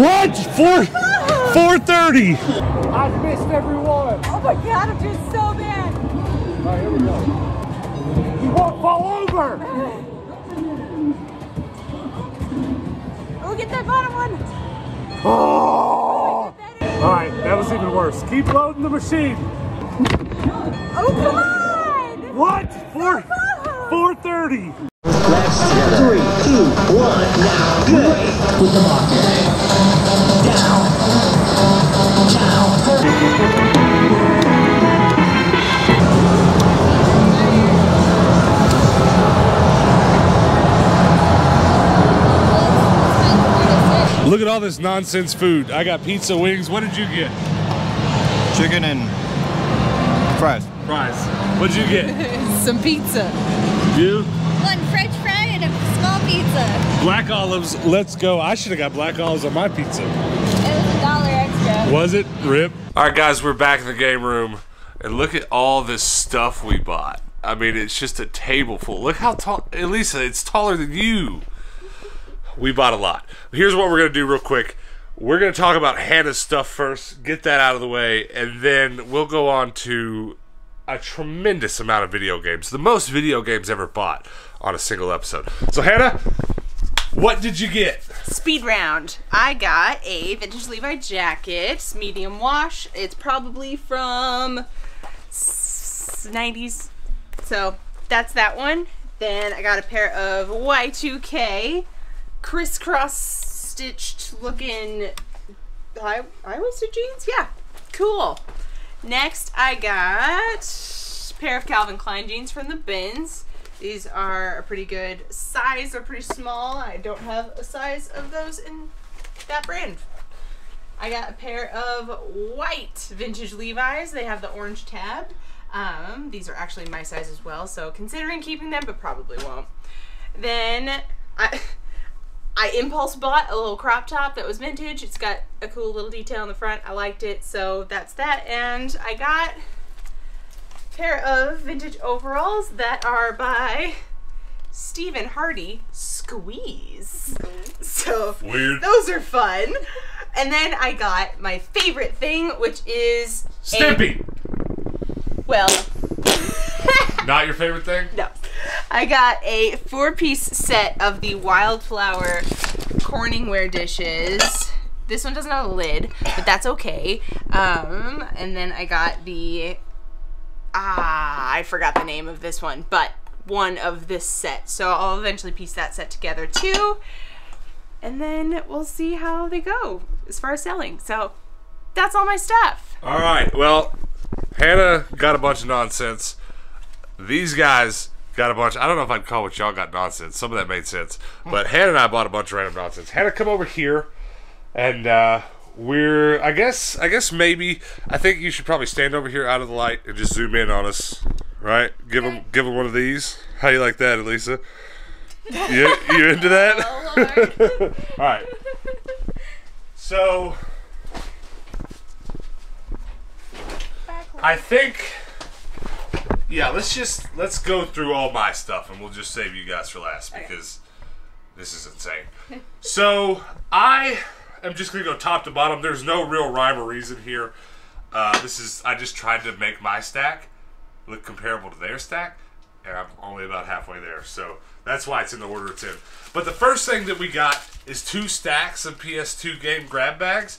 what? Four, 430. I've missed every one. Oh my god, I'm doing so bad. All right, here we go. He won't fall over. Oh, get that bottom one. Oh. All right, that was even worse. Keep loading the machine. Oh, come on. What? Four, 430. Three, two, one, now good. Put them on. Look at all this nonsense food. I got pizza wings. What did you get? Chicken and fries. Fries. What did you get? Some pizza. You? One French fry and a small pizza. Black olives. Let's go. I should have got black olives on my pizza. It was a dollar extra. Was it? Rip. All right, guys, we're back in the game room, and look at all this stuff we bought. I mean, it's just a table full. Look how tall, Elisa. It's taller than you. We bought a lot. Here's what we're gonna do real quick. We're gonna talk about Hannah's stuff first, get that out of the way, and then we'll go on to a tremendous amount of video games. The most video games ever bought on a single episode. So Hannah, what did you get? Speed round. I got a vintage Levi jacket, medium wash. It's probably from 90s. So that's that one. Then I got a pair of Y2K crisscross stitched looking high high waisted jeans. Yeah, cool. Next, I got a pair of Calvin Klein jeans from the bins. These are a pretty good size. They're pretty small. I don't have a size of those in that brand. I got a pair of white vintage Levi's. They have the orange tab. Um, these are actually my size as well, so considering keeping them, but probably won't. Then I I impulse bought a little crop top that was vintage. It's got a cool little detail in the front. I liked it, so that's that. And I got a pair of vintage overalls that are by Stephen Hardy Squeeze. So Weird. those are fun. And then I got my favorite thing, which is a- well, Not your favorite thing? No. I got a four piece set of the Wildflower Corningware dishes. This one doesn't have a lid, but that's okay. Um, and then I got the. Ah, I forgot the name of this one, but one of this set. So I'll eventually piece that set together too. And then we'll see how they go as far as selling. So that's all my stuff. All right. Well, Hannah got a bunch of nonsense. These guys got a bunch. I don't know if I'd call what y'all got nonsense. Some of that made sense. But Hannah and I bought a bunch of random nonsense. Hannah, come over here, and uh, we're. I guess. I guess maybe. I think you should probably stand over here out of the light and just zoom in on us. Right? Give them. Give them one of these. How you like that, Elisa? You you into that? All right. So. I think yeah, let's just let's go through all my stuff and we'll just save you guys for last because this is insane. so I am just gonna go top to bottom. There's no real rhyme or reason here. Uh, this is I just tried to make my stack look comparable to their stack, and I'm only about halfway there. So that's why it's in the order it's in. But the first thing that we got is two stacks of PS2 game grab bags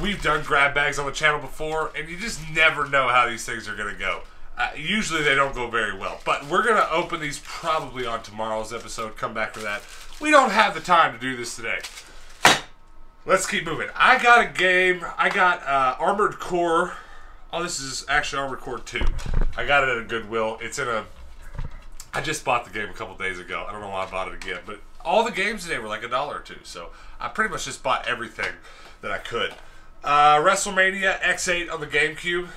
we've done grab bags on the channel before, and you just never know how these things are going to go. Uh, usually they don't go very well, but we're going to open these probably on tomorrow's episode. Come back for that. We don't have the time to do this today. Let's keep moving. I got a game. I got uh, Armored Core. Oh, this is actually Armored Core 2. I got it at a Goodwill. It's in a. I just bought the game a couple days ago. I don't know why I bought it again, but all the games today were like a dollar or two. So I pretty much just bought everything that I could. Uh, WrestleMania X8 on the GameCube.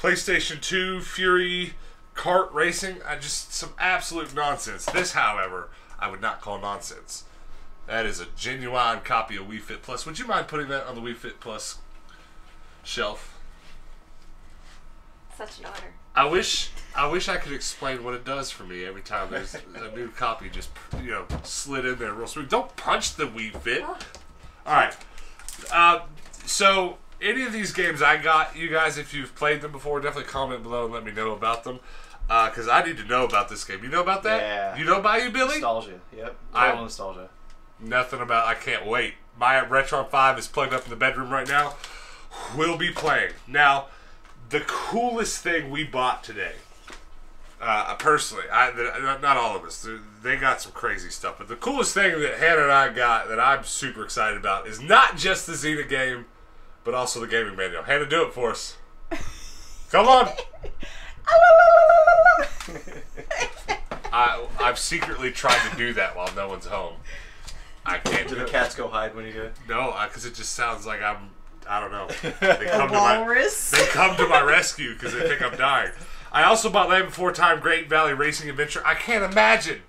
PlayStation 2 Fury kart racing, I just some absolute nonsense. This, however, I would not call nonsense. That is a genuine copy of Wii Fit Plus. Would you mind putting that on the Wii Fit Plus shelf? Such an honor. I wish I wish I could explain what it does for me every time there's a new copy just you know slid in there real sweet. Don't punch the Wii Fit. All right. Uh, so any of these games I got, you guys, if you've played them before, definitely comment below and let me know about them. Because I need to know about this game. You know about that? Yeah. You know about you, Billy? Nostalgia. Yep. I- nostalgia. Nothing about. I can't wait. My Retron Five is plugged up in the bedroom right now. We'll be playing now. The coolest thing we bought today, uh, personally, I the, not all of us. They got some crazy stuff, but the coolest thing that Hannah and I got that I'm super excited about is not just the Xena game, but also the gaming manual. Hannah, do it for us. Come on. I, I've secretly tried to do that while no one's home. I can't Do do the it. cats go hide when you do it? No, because it just sounds like I'm. I don't know. They come to my. They come to my rescue because they think I'm dying. I also bought Land Before Time Great Valley Racing Adventure. I can't imagine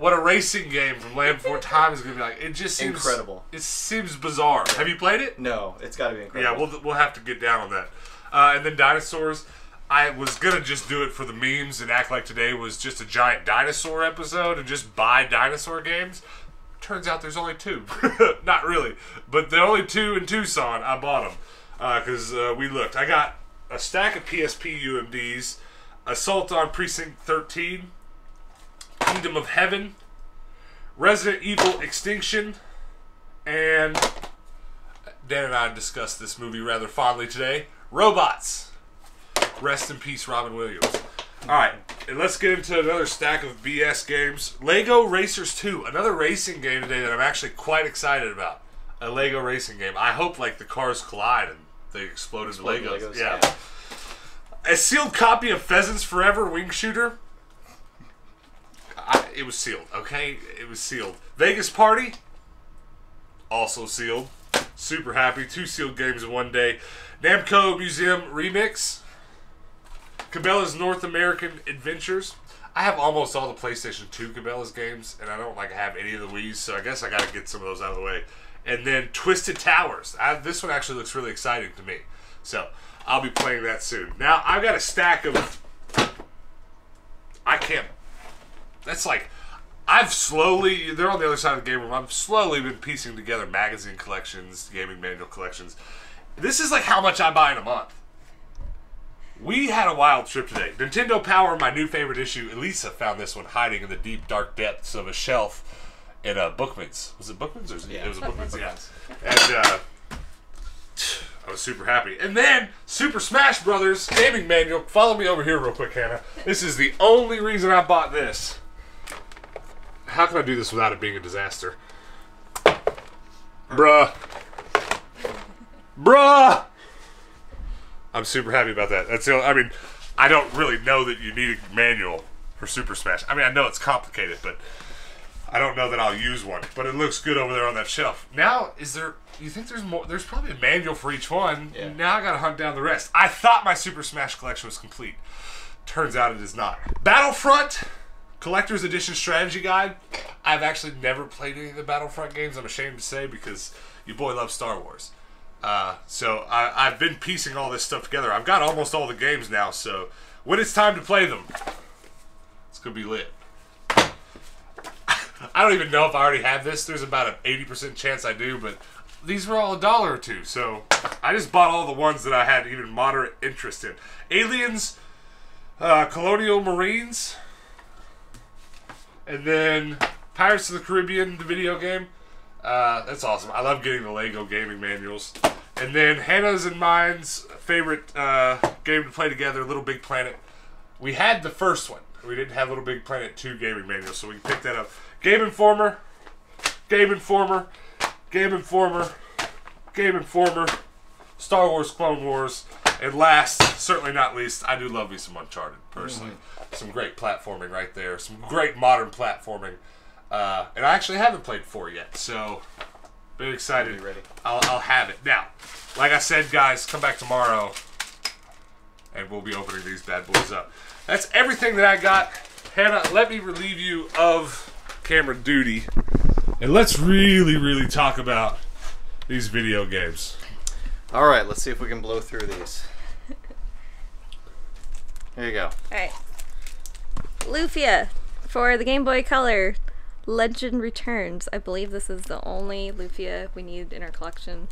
what a racing game from Land Before Time is going to be like. It just seems Incredible. It seems bizarre. Have you played it? No, it's got to be incredible. Yeah, we'll we'll have to get down on that. Uh, and then dinosaurs. I was gonna just do it for the memes and act like today was just a giant dinosaur episode and just buy dinosaur games. Turns out there's only two. Not really, but the only two in Tucson. I bought them because uh, we looked. I got a stack of PSP UMDs, Assault on Precinct 13, Kingdom of Heaven, Resident Evil Extinction, and Dan and I discussed this movie rather fondly today. Robots. Rest in peace, Robin Williams. All right, and let's get into another stack of BS games. Lego Racers 2, another racing game today that I'm actually quite excited about. A Lego racing game. I hope like the cars collide and they explode Explode Legos. Legos, yeah. yeah. A sealed copy of Pheasants Forever Wing Shooter. I, it was sealed, okay? It was sealed. Vegas Party. Also sealed. Super happy. Two sealed games in one day. Namco Museum Remix. Cabela's North American Adventures. I have almost all the PlayStation 2 Cabela's games, and I don't like have any of the Wii's, so I guess I got to get some of those out of the way. And then Twisted Towers. I, this one actually looks really exciting to me, so I'll be playing that soon. Now I've got a stack of. I can't. That's like. I've slowly. They're on the other side of the game room. I've slowly been piecing together magazine collections, gaming manual collections. This is like how much I buy in a month. We had a wild trip today. Nintendo Power, my new favorite issue. Elisa found this one hiding in the deep, dark depths of a shelf in uh, Bookman's. Was it Bookman's or was it, Yeah. it was a Bookman's? Yeah. And uh, I was super happy. And then Super Smash Brothers gaming manual. Follow me over here real quick, Hannah. This is the only reason I bought this. How can I do this without it being a disaster? Bruh. Bruh. I'm super happy about that. That's the only, I mean, I don't really know that you need a manual for Super Smash. I mean, I know it's complicated, but I don't know that I'll use one. But it looks good over there on that shelf. Now, is there? You think there's more? There's probably a manual for each one. Yeah. Now I gotta hunt down the rest. I thought my Super Smash collection was complete. Turns out it is not. Battlefront Collector's Edition Strategy Guide. I've actually never played any of the Battlefront games. I'm ashamed to say because your boy loves Star Wars. Uh, so I, I've been piecing all this stuff together. I've got almost all the games now. So when it's time to play them, it's gonna be lit. I don't even know if I already have this. There's about an 80% chance I do, but these were all a dollar or two. So I just bought all the ones that I had even moderate interest in. Aliens, uh, Colonial Marines, and then Pirates of the Caribbean, the video game. Uh, that's awesome. I love getting the Lego gaming manuals. And then Hannah's and mine's favorite uh, game to play together, Little Big Planet. We had the first one. We didn't have Little Big Planet 2 gaming manual, so we can pick that up. Game Informer, Game Informer, Game Informer, Game Informer, Star Wars Clone Wars, and last, certainly not least, I do love me some Uncharted, personally. Some great platforming right there. Some great modern platforming. Uh, and I actually haven't played 4 yet, so very excited. Be ready. I'll, I'll have it. Now, like I said, guys, come back tomorrow and we'll be opening these bad boys up. that's everything that I got. Hannah, let me relieve you of camera duty. And let's really, really talk about these video games. All right, let's see if we can blow through these. Here you go. Alright. Lufia for the Game Boy Color. Legend Returns. I believe this is the only Lufia we need in our collection.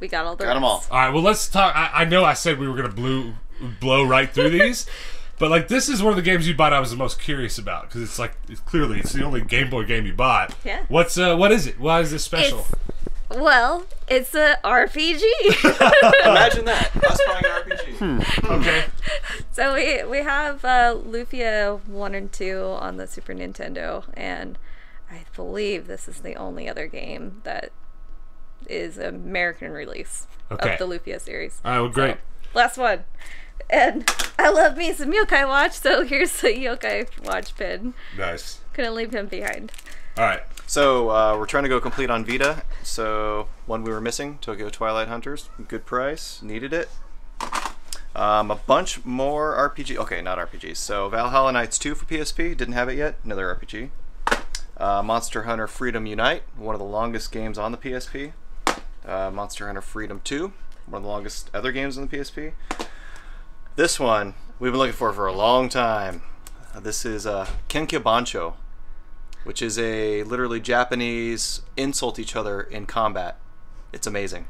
We got all the Got 'em all. All right, well, let's talk. I, I know I said we were gonna blow blow right through these, but like this is one of the games you bought. I was the most curious about because it's like it's clearly it's the only Game Boy game you bought. Yeah. What's uh what is it? Why is this special? It's, well, it's a RPG. Imagine that. Us playing an RPG. okay. so we we have uh, Lufia one and two on the Super Nintendo, and I believe this is the only other game that is American release Okay. of the Lufia series. All right. Well, great. Last one. And I love me some Yokai Watch, so here's the Yokai Watch pin. Nice. Couldn't leave him behind. All right. So uh, we're trying to go complete on Vita. So one we were missing, Tokyo Twilight Hunters, good price, needed it. Um, a bunch more RPG. Okay, not RPGs. So Valhalla Knights 2 for PSP, didn't have it yet. Another RPG. Uh, Monster Hunter Freedom Unite, one of the longest games on the PSP. Uh, Monster Hunter Freedom 2, one of the longest other games on the PSP. This one we've been looking for for a long time. Uh, this is uh, Kenka Bancho which is a literally Japanese insult each other in combat. It's amazing.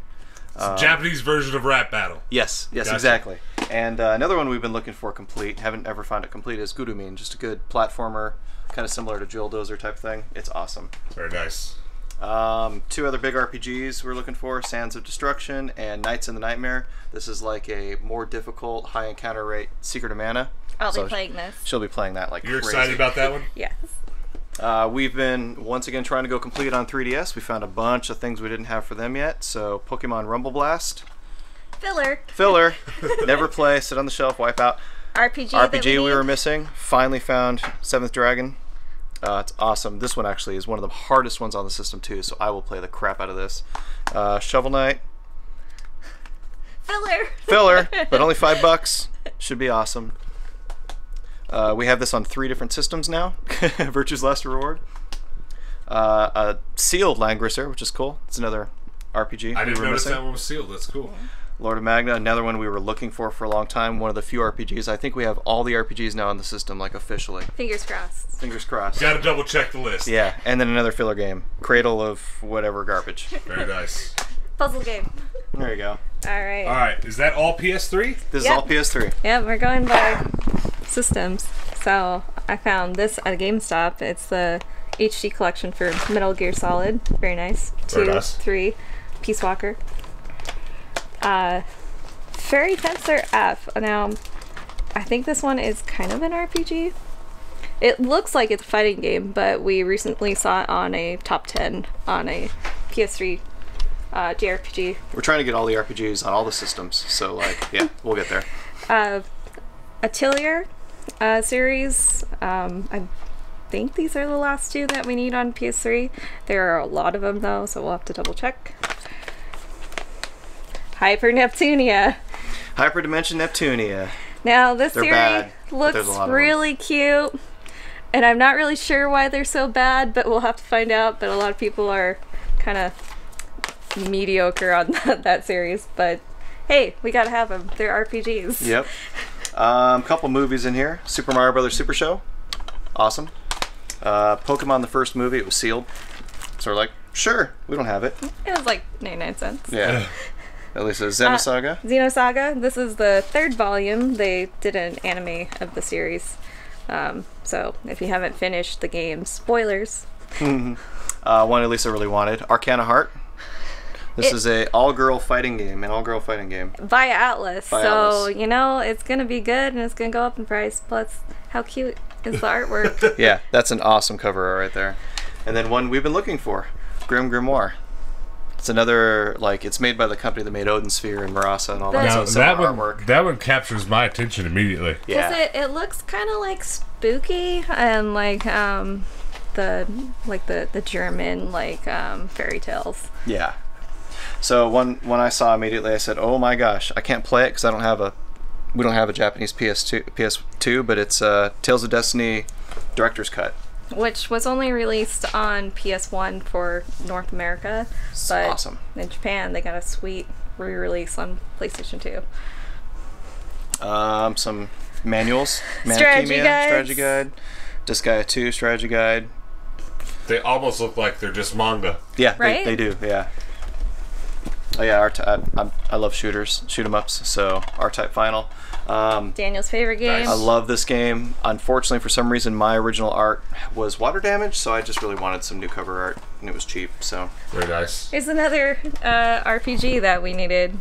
Japanese version of Rap Battle. Yes, yes, Gotcha. exactly. And uh, another one we've been looking for complete, haven't ever found it complete, is Gurumin. Just a good platformer, kind of similar to Jewel Dozer type thing. It's awesome. Very nice. Um, two other big RPGs we're looking for Sands of Destruction and Knights in the Nightmare. This is like a more difficult, high encounter rate Secret of Mana. I'll So be playing this. She'll be playing that like You're crazy. excited about that one? Yes. Uh, we've been once again trying to go complete on 3DS. We found a bunch of things we didn't have for them yet. So Pokemon Rumble Blast, Filler. filler, never play, sit on the shelf, wipe out. RPG. RPG we, need. were missing. Finally found Seventh Dragon. Uh, it's awesome. This one actually is one of the hardest ones on the system too. So I will play the crap out of this. Uh, Shovel Knight, Filler. filler, but only five bucks. Should be awesome. Uh, we have this on three different systems now. Virtue's Last Reward. Uh, a sealed Langrisser, which is cool. It's another RPG. I we didn't were notice missing. that one was sealed. That's cool. Lord of Magna, another one we were looking for for a long time. One of the few RPGs. I think we have all the RPGs now on the system, like officially. Fingers crossed. Fingers crossed. Got to double check the list. Yeah, and then another filler game, Cradle of whatever garbage. Very nice. Puzzle game. There you go. All right. All right. Is that all PS3? This Yep. is all PS3. Yep, we're going by systems. So I found this at GameStop. It's the HD collection for Metal Gear Solid. Very nice. Two, nice. three, Peace Walker. Uh, Fairy Fencer F. Now, I think this one is kind of an RPG. It looks like it's a fighting game, but we recently saw it on a top 10 on a PS3 uh, JRPG We're trying to get all the RPGs on all the systems, so like, yeah, we'll get there. uh, Atelier uh, series. Um, I think these are the last two that we need on PS3. There are a lot of them though, so we'll have to double check. Hyper Neptunia. Hyperdimension Neptunia. Now this They're series bad, looks there's a lot of them. really cute, and I'm not really sure why they're so bad, but we'll have to find out. But a lot of people are kind of mediocre on that, that series. But hey, we gotta have them. They're RPGs. Yep. Um, a couple movies in here. Super Mario Brothers Super Show. Awesome. Uh, Pokemon the first movie, it was sealed. So we're like, sure, we don't have it. It was like 99 cents. Yeah. At least it's Uh, Xenosaga. Xenosaga. This is the third volume. They did an anime of the series. Um, so if you haven't finished the game, spoilers. Uh, one Elisa really wanted. Arcana Heart. This It- is a all-girl fighting game, an all-girl fighting game. Via Atlus. Via so, Atlus. you know, it's going to be good and it's going to go up in price. Plus, how cute is the artwork? Yeah, that's an awesome cover art right there. And then one we've been looking for, Grim Grimoire. It's another like it's made by the company that made Odin Sphere and Muramasa and all that. Now, that one, artwork. that one captures my attention immediately. Because Yeah. it, it looks kind of like spooky and like um, the like the, the German like um, fairy tales. Yeah. So when when I saw immediately, I said, "Oh my gosh, I can't play it because I don't have a we don't have a Japanese PS2, PS2, but it's uh, Tales of Destiny Director's Cut. which was only released on PS1 for North America, but awesome. in Japan they got a sweet re-release on PlayStation 2. Um, some manuals, Strategy guide, guides. strategy guide, Disgaea 2 strategy guide. They almost look like they're just manga. Yeah, Right? they, they do. Yeah. Oh yeah, i love shooters, shoot 'em ups. So R Type Final. Um, Daniel's favorite game. I love this game. Unfortunately, for some reason, my original art was water damage, so I just really wanted some new cover art, and it was cheap. So Very nice. Here's another uh, RPG that we needed.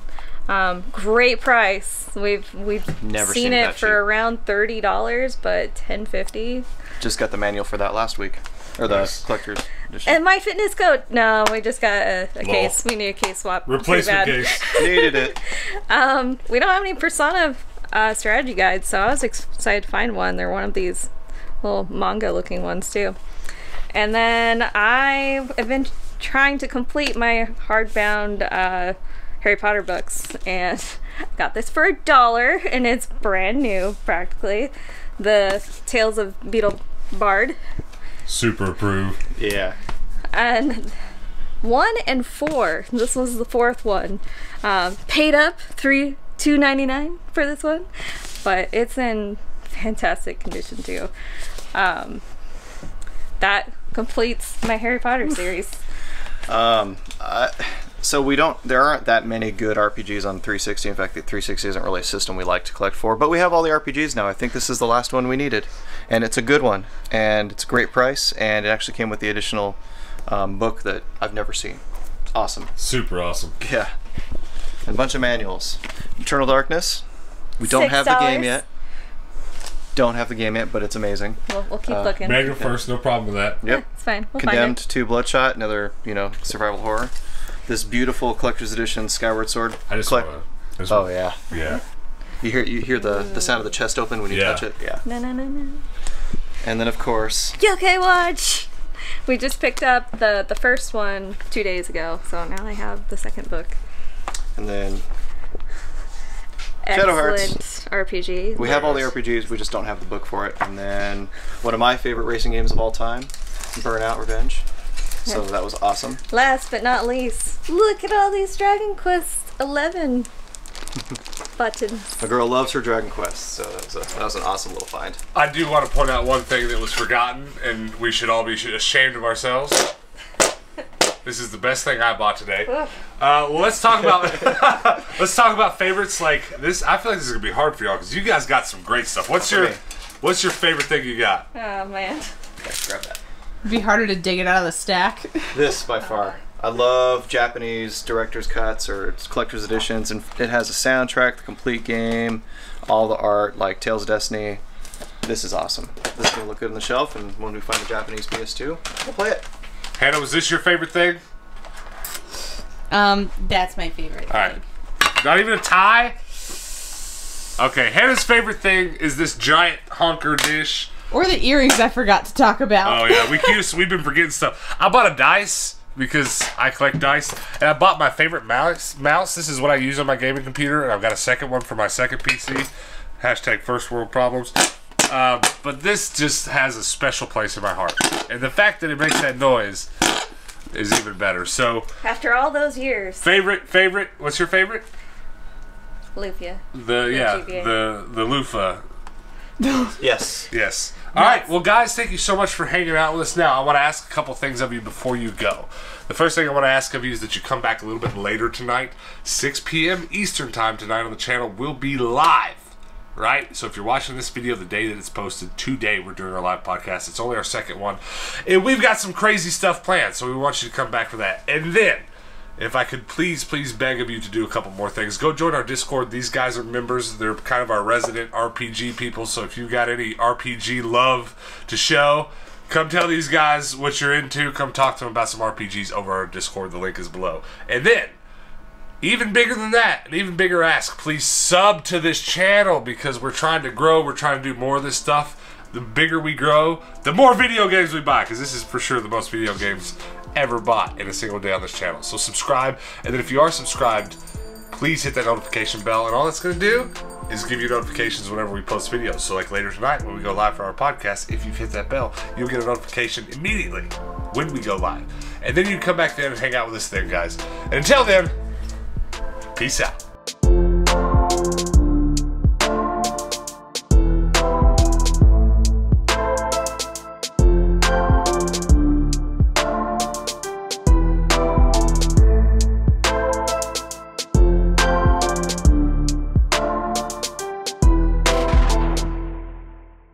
Um, great price. We've we've Never seen, seen it for cheap. around thirty dollars, but ten fifty. just got the manual for that last week, or the Nice. collector's edition. And my fitness code. No, we just got a, a case. We need a case swap. Pretty Replacement bad. case. Needed it. Um, we don't have any Persona uh, strategy guides, so I was excited to find one. They're one of these little manga-looking ones too. And then I have been trying to complete my hardbound uh, Harry Potter books, and got this for a dollar, and it's brand new practically. The Tales of Beedle Bard Super approved. Yeah. and one and four. This was the fourth one. Um, paid up three two ninety nine for this one, but it's in fantastic condition too. Um, that completes my Harry Potter series. Um, I, so we don't. There aren't that many good RPGs on 360. In fact, the 360 isn't really a system we like to collect for. But we have all the RPGs now. I think this is the last one we needed, and it's a good one, and it's a great price, and it actually came with the additional um, book that I've never seen. Awesome. Super awesome. Yeah. And a bunch of manuals. Eternal Darkness. We don't Six have the game dollars. yet. Don't have the game yet, but it's amazing. We'll, we'll keep Uh, looking. Manual first, no problem with that. Yep. It's fine. We'll keep it. Condemned find to Bloodshot, another, you know, survival horror. This beautiful collector's edition Skyward Sword. I just collect- want to. Oh yeah. Yeah. You hear you hear the, the sound of the chest open when you Yeah. touch it? Yeah. No, no, no, no. And then of course Yokai Watch. We just picked up the the first one two days ago, so now I have the second book. and then Shadow Hearts. RPG. we have all the RPGs, we just don't have the book for it. And then one of my favorite racing games of all time, Burnout Revenge. So that was awesome. Last but not least, look at all these Dragon Quest Eleven buttons. My girl loves her Dragon Quest, so that was, a, that was an awesome little find. I do want to point out one thing that was forgotten, and we should all be ashamed of ourselves. This is the best thing I bought today. Uh, well, let's talk about let's talk about favorites. Like this, I feel like this is gonna be hard for y'all because you guys got some great stuff. What's your. What's your favorite thing you got? Oh man. Okay, grab that. It'd be harder to dig it out of the stack. This by far. I love Japanese director's cuts or collector's editions, and it has a soundtrack, the complete game, all the art, like Tales of Destiny. This is awesome. This is gonna look good on the shelf, and when we find the Japanese PS2, we'll play it. Hannah, was this your favorite thing? Um, that's my favorite. All right, not even a tie. Okay, Hannah's favorite thing is this giant honker dish. Or the earrings I forgot to talk about. Oh yeah, we keep, we've been forgetting stuff. I bought a dice because I collect dice, and I bought my favorite mouse. Mouse. This is what I use on my gaming computer, and I've got a second one for my second PC. Hashtag first world problems. Um, but this just has a special place in my heart, and the fact that it makes that noise is even better. So, After all those years, favorite, favorite. What's your favorite? Lufia. The yeah, GBA. the the loofah. Yes. Yes. All right. Well, guys, thank you so much for hanging out with us. Now, I want to ask a couple things of you before you go. The first thing I want to ask of you is that you come back a little bit later tonight, 6 p.m. Eastern time tonight on the channel. We'll be live. Right? So if you're watching this video the day that it's posted, today we're doing our live podcast. It's only our second one. And we've got some crazy stuff planned, so we want you to come back for that. And then if I could please, please beg of you to do a couple more things, go join our Discord. These guys are members. They're kind of our resident RPG people. So if you've got any RPG love to show, come tell these guys what you're into. Come talk to them about some RPGs over our Discord. The link is below. And then, even bigger than that, an even bigger ask, please sub to this channel because we're trying to grow. We're trying to do more of this stuff. The bigger we grow, the more video games we buy because this is for sure the most video games ever bought in a single day on this channel. So subscribe, and then if you are subscribed, please hit that notification bell, and all that's to do is give you notifications whenever we post videos. So, like later tonight when we go live for our podcast, if you've hit that bell, you'll get a notification immediately when we go live. And then you come back there and hang out with us then, guys. And until then, peace out.